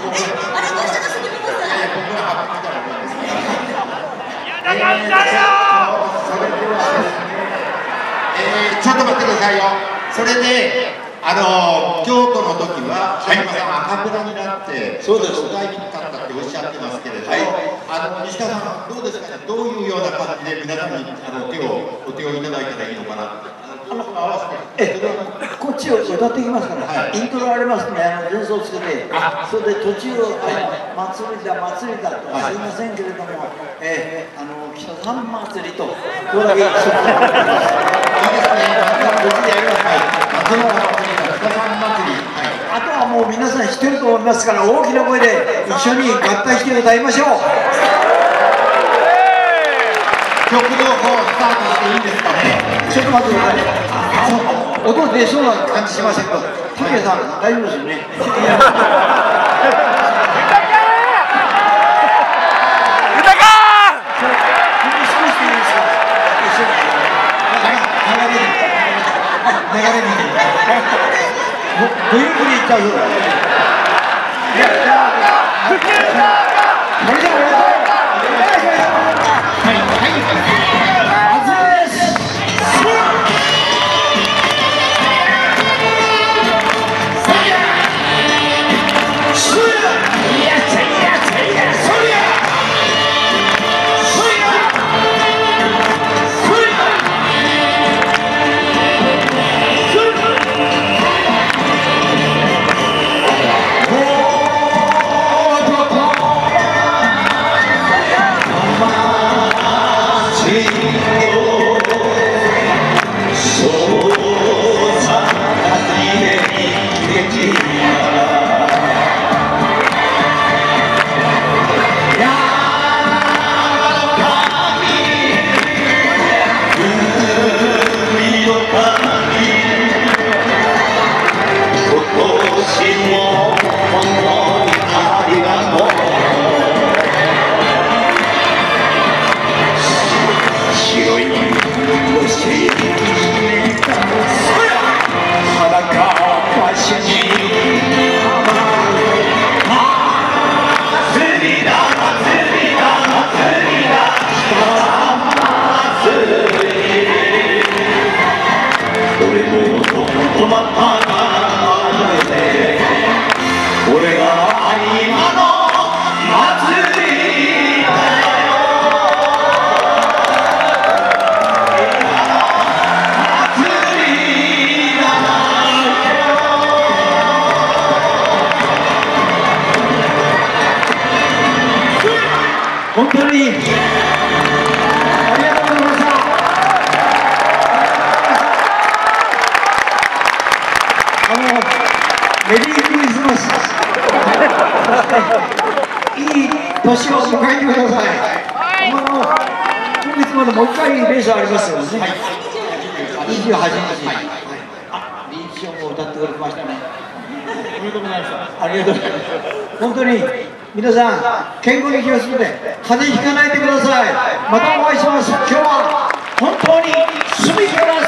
えーちょっと待ってくださいよ。それで、あの京都の時は、はい、さんアカペラになって、そうです歌いにくかったっておっしゃってますけれども、はいあの西田さんどうですかね。どういうような感じで皆さんにあの手をお手をいただいたらいいのかな。あの合わせて。えこっちを歌っていきますから、はいイントロありますね、あの前奏つけて、それで途中を、あの祭りだ、祭りだと、はいすいませんけれども、えーあの北さん祭りと、これだけ、いいですね。こっちでやりますはい。夏の祭り、北さん祭り。はい。あとはもう皆さん知ってると思いますから、大きな声で一緒に合体して歌いましょう。曲の方スタートしていいんですと待ってください。あの音出そうな感じしませんか。竹さん、大丈夫ですよね？っちゃう？よ。本当に。ありがとうございました。あのメリークリスマス。いい年を迎えてください。あの今月までもう一回レースあります。よね。28日。あ、リーチョンも歌ってくれましたね。ありがとうござい。ました。ありがとうござい。ます。本当に皆さん健康に気をつけて風邪ひかないでください。またお会いします。今日は本当に隅から